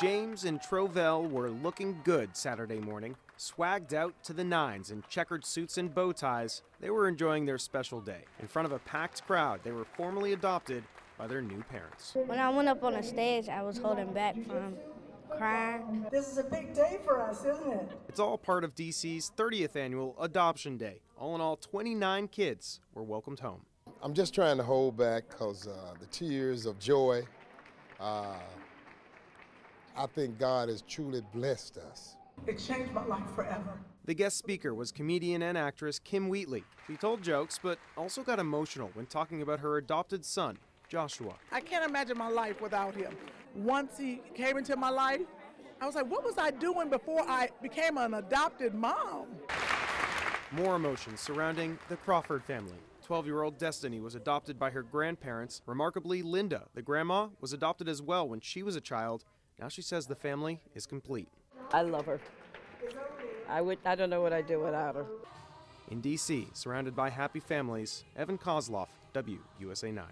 James and Trovell were looking good Saturday morning, swagged out to the nines in checkered suits and bow ties. They were enjoying their special day. In front of a packed crowd, they were formally adopted by their new parents. When I went up on the stage, I was holding back from crying. This is a big day for us, isn't it? It's all part of DC's 30th annual Adoption Day. All in all, 29 kids were welcomed home. I'm just trying to hold back because uh, the tears of joy. Uh, I think God has truly blessed us. It changed my life forever. The guest speaker was comedian and actress Kim Whitley. She told jokes, but also got emotional when talking about her adopted son, Joshua. I can't imagine my life without him. Once he came into my life, I was like, what was I doing before I became an adopted mom? More emotions surrounding the Crawford family. 12 year old Destiny was adopted by her grandparents. Remarkably, Linda, the grandma, was adopted as well when she was a child. Now she says the family is complete. I love her. I would I don't know what I'd do without her. In DC, surrounded by happy families, Evan Koslof, WUSA 9.